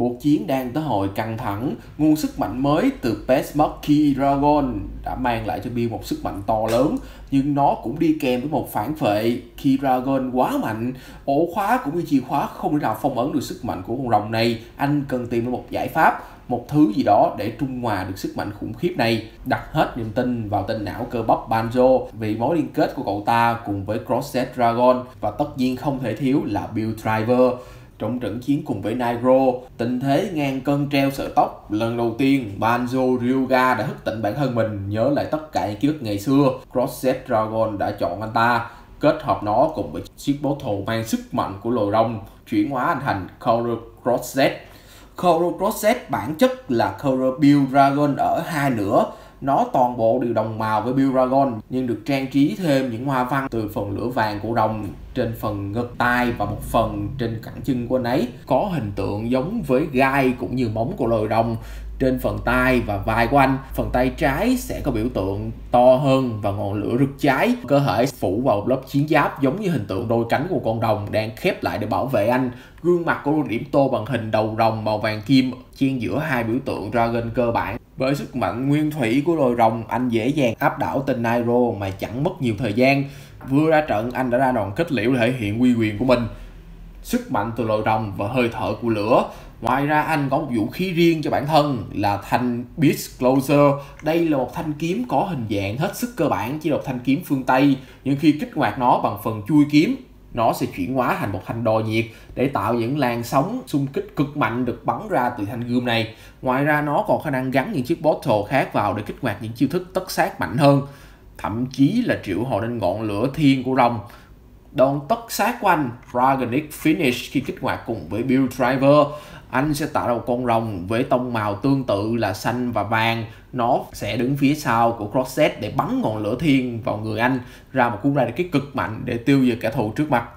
Cuộc chiến đang tới hồi căng thẳng, nguồn sức mạnh mới từ Bestmark Key Dragon đã mang lại cho Bill một sức mạnh to lớn, nhưng nó cũng đi kèm với một phản vệ. khi Dragon quá mạnh, ổ khóa cũng như chìa khóa không thể nào phong ấn được sức mạnh của con rồng này. Anh cần tìm một giải pháp, một thứ gì đó để trung hòa được sức mạnh khủng khiếp này. Đặt hết niềm tin vào tên não cơ bắp Banjo vì mối liên kết của cậu ta cùng với Crossset Dragon và tất nhiên không thể thiếu là Bill Driver trong trận chiến cùng với Nairo, tình thế ngang cân treo sợi tóc, lần đầu tiên Banjo Ryuga đã thức tỉnh bản thân mình nhớ lại tất cả những ký ức ngày xưa. Crossset Dragon đã chọn anh ta, kết hợp nó cùng với chiếc bottle mang sức mạnh của lồi rồng, chuyển hóa anh thành Color Crossset. Color Crossset bản chất là Color Build Dragon ở hai nửa, nó toàn bộ đều đồng màu với Bill Dragon, nhưng được trang trí thêm những hoa văn từ phần lửa vàng của rồng trên phần ngực tai và một phần trên cẳng chân của anh ấy. Có hình tượng giống với gai cũng như móng của loài rồng trên phần tay và vai của anh. Phần tay trái sẽ có biểu tượng to hơn và ngọn lửa rực cháy. Cơ thể phủ vào lớp chiến giáp giống như hình tượng đôi cánh của con rồng đang khép lại để bảo vệ anh. Gương mặt của điểm tô bằng hình đầu rồng màu vàng kim, chen giữa hai biểu tượng dragon cơ bản với sức mạnh nguyên thủy của loài rồng, anh dễ dàng áp đảo tên Nairo mà chẳng mất nhiều thời gian. Vừa ra trận, anh đã ra đòn kết liễu thể hiện uy quyền của mình. Sức mạnh từ loài rồng và hơi thở của lửa. Ngoài ra anh có một vũ khí riêng cho bản thân là thanh Beast Closer. Đây là một thanh kiếm có hình dạng hết sức cơ bản chỉ là một thanh kiếm phương Tây, nhưng khi kích hoạt nó bằng phần chui kiếm nó sẽ chuyển hóa thành một thanh đo nhiệt để tạo những làn sóng xung kích cực mạnh được bắn ra từ thanh gươm này. Ngoài ra, nó còn khả năng gắn những chiếc bottle khác vào để kích hoạt những chiêu thức tất sát mạnh hơn. Thậm chí là triệu hồi lên ngọn lửa thiên của rồng. Đòn tất sát của anh, Dragonic Finish khi kích hoạt cùng với Build Driver. Anh sẽ tạo ra một con rồng với tông màu tương tự là xanh và vàng. Nó sẽ đứng phía sau của Crosset để bắn ngọn lửa thiên vào người anh ra một cú ra kích cực mạnh để tiêu diệt kẻ thù trước mặt.